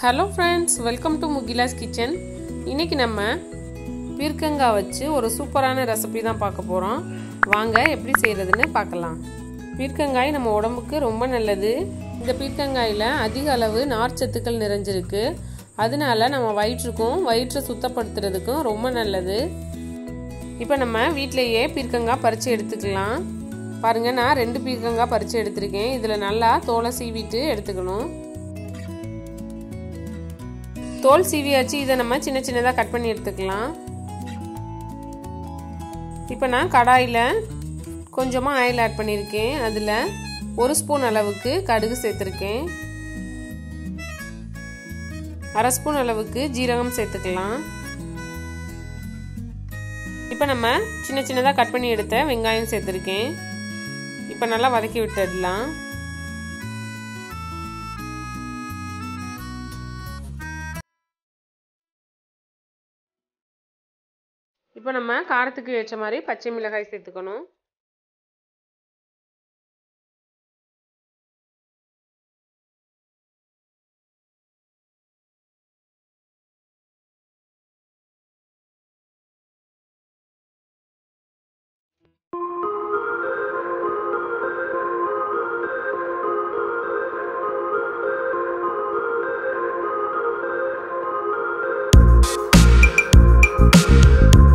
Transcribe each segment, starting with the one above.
Hello friends welcome to Mugila's kitchen இன்னைக்கு நம்ம பீர்க்கங்காய் வச்சு ஒரு சூப்பரான ரெசிபி தான் பார்க்க போகிறோம் வாங்க எப்படி செய்கிறதுன்னு பார்க்கலாம். பீர்க்கங்காய் நம்ம உடம்புக்கு ரொம்ப நல்லது. இந்த பீர்க்கங்காயில் அதிக அளவு நார்ச்சத்துக்கள் நிறைஞ்சிருக்கு. அதனால நம்ம வயிற்றுக்கும் வயிற்றை சுத்தப்படுத்துறதுக்கும் ரொம்ப நல்லது. இப்போ நம்ம வீட்டிலையே பீர்க்கங்காய் பறித்து எடுத்துக்கலாம். பாருங்கள் நான் ரெண்டு பீர்க்கங்காய் பறித்து எடுத்திருக்கேன். இதில் நல்லா தோலை சீவிட்டு எடுத்துக்கணும். தோல் சீவியாச்சு இதை நம்ம சின்ன சின்னதாக கட் பண்ணி எடுத்துக்கலாம். இப்போ நான் கடாயில் கொஞ்சமாக ஆயில் ஆட் பண்ணியிருக்கேன் அதில் ஒரு ஸ்பூன் அளவுக்கு கடுகு சேர்த்துருக்கேன். அரை ஸ்பூன் அளவுக்கு ஜீரகம் சேர்த்துக்கலாம். இப்போ நம்ம சின்ன சின்னதாக கட் பண்ணி எடுத்த வெங்காயம் சேர்த்துருக்கேன். இப்போ நல்லா வதக்கி விட்டுடலாம். இப்போ நம்ம காரத்துக்கு ஏற்ற மாதிரி பச்சை மிளகாய் சேர்த்துக்கணும். அளவு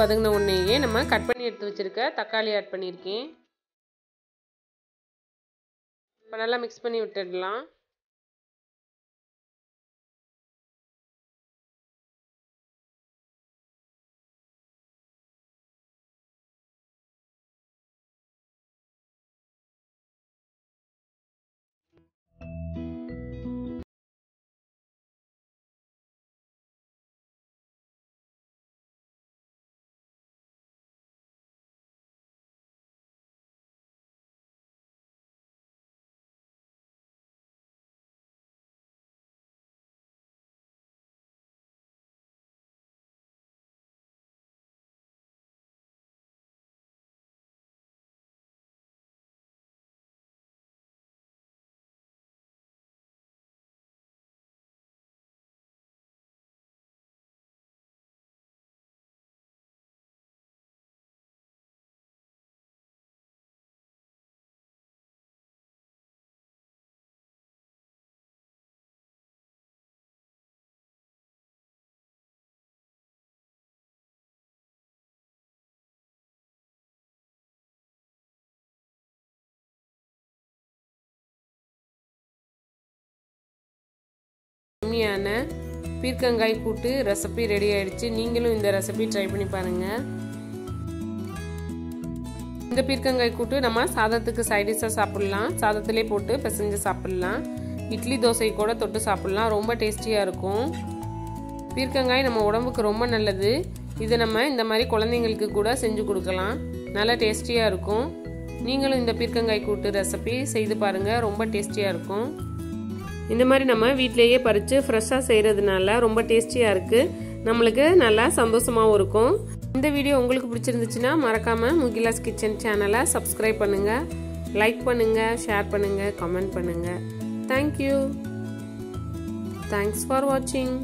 வதங்கின உடனேயே நம்ம கட் பண்ணி எடுத்து வச்சிருக்க தக்காளி ஆட் பண்ணியிருக்கேன். இப்போ நல்லா மிக்ஸ் பண்ணி விட்டுடலாம். கம்மியான பீர்க்கங்காய் கூட்டு ரெசிபி ரெடி ஆயிடுச்சு. நீங்களும் இந்த ரெசிபி ட்ரை பண்ணி பாருங்க. இந்த பீர்க்கங்காய் கூட்டு நம்ம சாதத்துக்கு சைடிஷாக சாப்பிட்லாம். சாதத்திலே போட்டு பிசைஞ்சு சாப்பிட்லாம். இட்லி தோசை கூட தொட்டு சாப்பிட்லாம். ரொம்ப டேஸ்டியாக இருக்கும். பீர்க்கங்காய் நம்ம உடம்புக்கு ரொம்ப நல்லது. இதை நம்ம இந்த மாதிரி குழந்தைங்களுக்கு கூட செஞ்சு கொடுக்கலாம். நல்லா டேஸ்டியாக இருக்கும். நீங்களும் இந்த பீர்க்கங்காய் கூட்டு ரெசிபி செய்து பாருங்கள் ரொம்ப டேஸ்டியாக இருக்கும். இந்த மாதிரி நம்ம வீட்டிலேயே பறித்து ஃப்ரெஷ்ஷாக செய்கிறதுனால ரொம்ப டேஸ்டியாக இருக்குது நம்மளுக்கு நல்லா சந்தோஷமாகவும் இருக்கும். இந்த வீடியோ உங்களுக்கு பிடிச்சிருந்துச்சுன்னா மறக்காமல் முகிலாஸ் கிச்சன் சேனலை சப்ஸ்கிரைப் பண்ணுங்கள் லைக் பண்ணுங்கள் ஷேர் பண்ணுங்கள் கமெண்ட் பண்ணுங்கள் தேங்க்யூ தேங்க்ஸ் ஃபார் வாட்சிங்